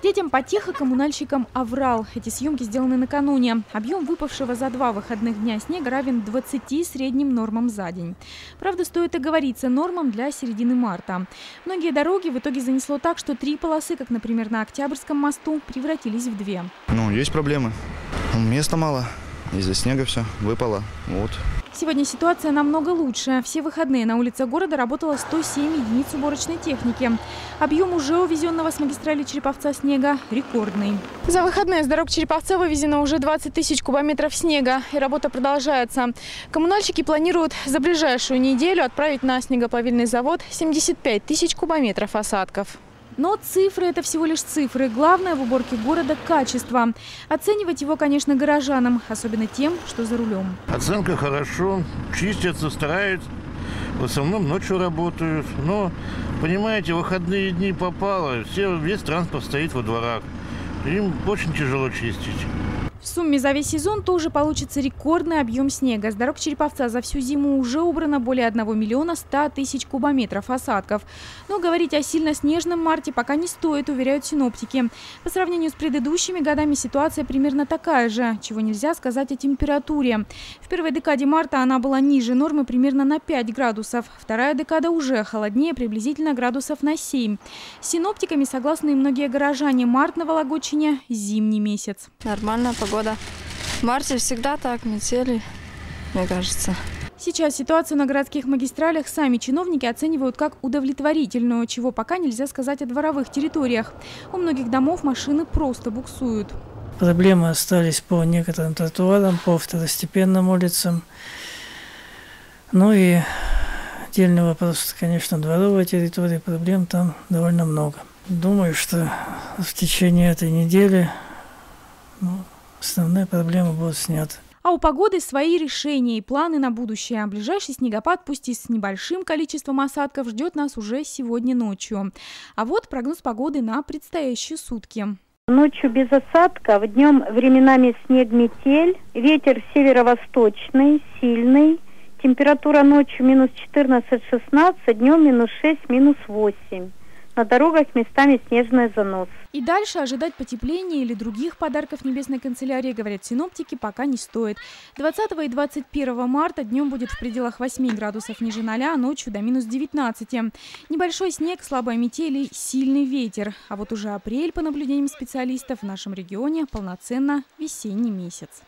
Детям потеха, коммунальщикам оврал. Эти съемки сделаны накануне. Объем выпавшего за два выходных дня снега равен 20 средним нормам за день. Правда, стоит оговориться нормам для середины марта. Многие дороги в итоге занесло так, что три полосы, как, например, на Октябрьском мосту, превратились в две. Ну, есть проблемы. Места мало. Из-за снега все выпало. Вот. Сегодня ситуация намного лучше. Все выходные на улице города работало 107 единиц уборочной техники. Объем уже увезенного с магистрали Череповца снега рекордный. За выходные с дорог Череповца вывезено уже 20 тысяч кубометров снега, и работа продолжается. Коммунальщики планируют за ближайшую неделю отправить на снегоплавильный завод 75 тысяч кубометров осадков. Но цифры – это всего лишь цифры. Главное в уборке города – качество. Оценивать его, конечно, горожанам, особенно тем, что за рулем. Оценка хорошо, чистятся, стараются. В основном ночью работают. Но, понимаете, выходные дни попало, все, весь транспорт стоит во дворах. Им очень тяжело чистить. В сумме за весь сезон тоже получится рекордный объем снега. С дорог Череповца за всю зиму уже убрано более 1 миллиона 100 тысяч кубометров осадков. Но говорить о сильно снежном марте пока не стоит, уверяют синоптики. По сравнению с предыдущими годами ситуация примерно такая же, чего нельзя сказать о температуре. В первой декаде марта она была ниже нормы примерно на 5 градусов. Вторая декада уже холоднее, приблизительно градусов на 7. С синоптиками согласны и многие горожане. Март на Вологодчине – зимний месяц. Нормальная погода. В марте всегда так, метели, мне кажется. Сейчас ситуацию на городских магистралях сами чиновники оценивают как удовлетворительную, чего пока нельзя сказать о дворовых территориях. У многих домов машины просто буксуют. Проблемы остались по некоторым тротуарам, по второстепенным улицам. Ну и отдельный вопрос, конечно, дворовой территории, проблем там довольно много. Думаю, что в течение этой недели основные проблемы будут сняты. А у погоды свои решения и планы на будущее. Ближайший снегопад, пусть и с небольшим количеством осадков, ждет нас уже сегодня ночью. А вот прогноз погоды на предстоящие сутки. Ночью без осадков, днем временами снег метель, ветер северо-восточный, сильный, температура ночью минус 14-16, днем минус 6, минус 8. На дорогах местами снежный занос. И дальше ожидать потепления или других подарков Небесной канцелярии, говорят синоптики, пока не стоит. 20 и 21 марта днем будет в пределах 8 градусов ниже 0, а ночью до минус 19. Небольшой снег, слабая метель и сильный ветер. А вот уже апрель, по наблюдениям специалистов, в нашем регионе полноценно весенний месяц.